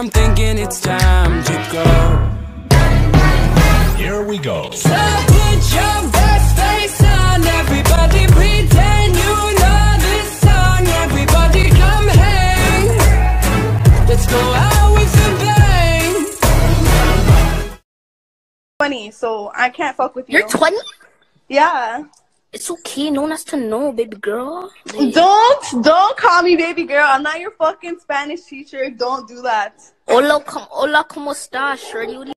I'm thinking it's time to go. Here we go. So put your best face on, everybody pretend you know this song. Everybody come hang. Let's go out with a bang. Twenty, so I can't fuck with you. You're 20? Yeah. It's okay. No one has to know, baby girl. Don't don't call me baby girl. I'm not your fucking Spanish teacher. Don't do that. Hola, com- hola, ¿cómo estás, shawty?